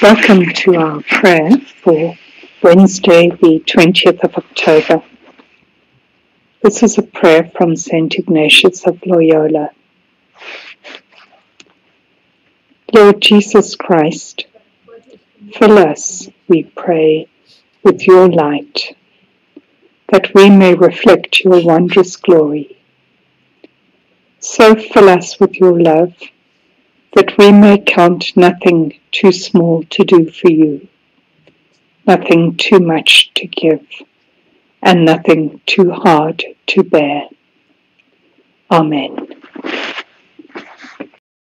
Welcome to our prayer for Wednesday, the 20th of October. This is a prayer from St. Ignatius of Loyola. Lord Jesus Christ, fill us, we pray, with your light, that we may reflect your wondrous glory. So fill us with your love that we may count nothing too small to do for you, nothing too much to give, and nothing too hard to bear. Amen.